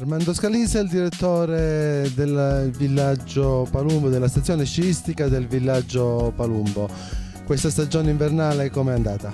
Armando Scalise il direttore del villaggio Palumbo, della stazione sciistica del villaggio Palumbo. Questa stagione invernale com'è andata?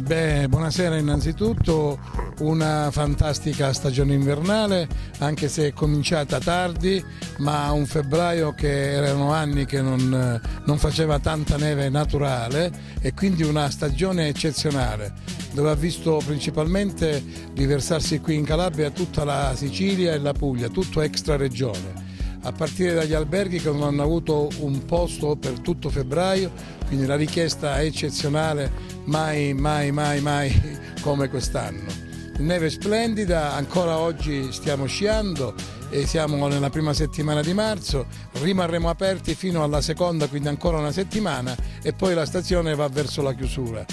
Beh, buonasera innanzitutto, una fantastica stagione invernale, anche se è cominciata tardi, ma un febbraio che erano anni che non, non faceva tanta neve naturale e quindi una stagione eccezionale dove ha visto principalmente riversarsi qui in Calabria tutta la Sicilia e la Puglia, tutto extra regione a partire dagli alberghi che non hanno avuto un posto per tutto febbraio, quindi la richiesta è eccezionale, mai, mai, mai, mai come quest'anno. Neve splendida, ancora oggi stiamo sciando e siamo nella prima settimana di marzo, rimarremo aperti fino alla seconda, quindi ancora una settimana e poi la stazione va verso la chiusura.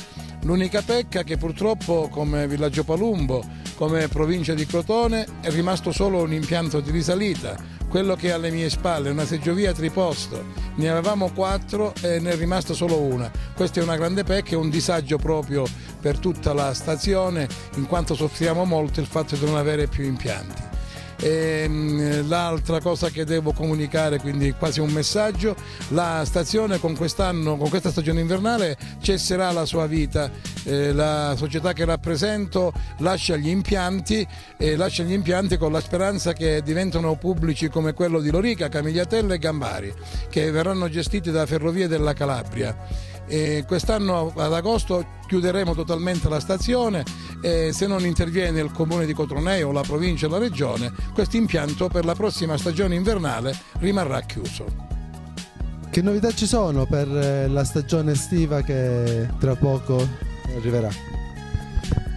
L'unica pecca è che purtroppo come Villaggio Palumbo, come provincia di Crotone, è rimasto solo un impianto di risalita, quello che è alle mie spalle, una seggiovia triposto. Ne avevamo quattro e ne è rimasta solo una. Questa è una grande pecca e un disagio proprio per tutta la stazione, in quanto soffriamo molto il fatto di non avere più impianti. Ehm, l'altra cosa che devo comunicare, quindi quasi un messaggio, la stazione con con questa stagione invernale cesserà la sua vita, eh, la società che rappresento lascia gli impianti e lascia gli impianti con la speranza che diventano pubblici come quello di Lorica, Camigliatella e Gambari, che verranno gestiti da Ferrovie della Calabria. E quest'anno ad agosto chiuderemo totalmente la stazione e se non interviene il comune di Cotroneo, la provincia o la regione, questo impianto per la prossima stagione invernale rimarrà chiuso. Che novità ci sono per eh, la stagione estiva che tra poco arriverà?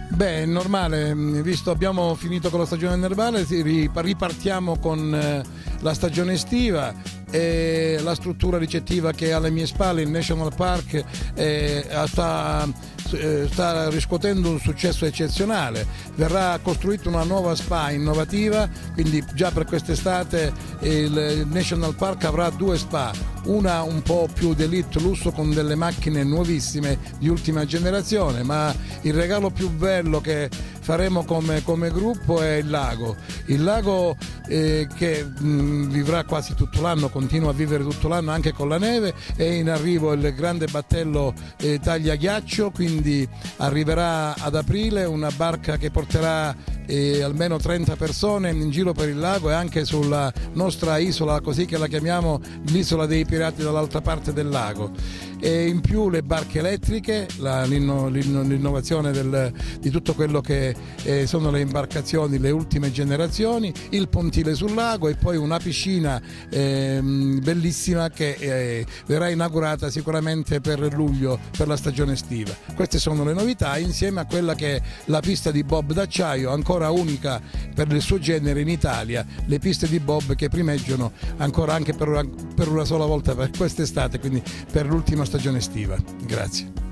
Beh, è normale, visto abbiamo finito con la stagione nervale, ripartiamo con eh, la stagione estiva e la struttura ricettiva che ha alle mie spalle, il National Park, eh, sta, eh, sta, riscuotendo un successo eccezionale. Verrà costruita una nuova spa innovativa, quindi già per quest'estate il National Park avrà due spa, una un po' più d'elite lusso con delle macchine nuovissime di ultima generazione, ma il regalo più bello che faremo come, come gruppo è il lago. Il lago eh, che mh, vivrà quasi tutto l'anno, continua a vivere tutto l'anno anche con la neve, è in arrivo il grande battello eh, taglia ghiaccio, quindi arriverà ad aprile una barca che porterà eh, almeno 30 persone in giro per il lago e anche sulla nostra isola, così che la chiamiamo l'isola dei pirati dall'altra parte del lago e in più le barche elettriche, la, l'innovazione del, di tutto quello che eh, sono le imbarcazioni, le ultime generazioni, il pontile sul lago e poi una piscina eh, bellissima che eh, verrà inaugurata sicuramente per luglio, per la stagione estiva. Queste sono le novità insieme a quella che è la pista di bob d'acciaio, ancora unica per il suo genere in Italia, le piste di bob che primeggiano ancora anche per una, per una sola volta per quest'estate, quindi per l'ultima stagione estiva. Grazie.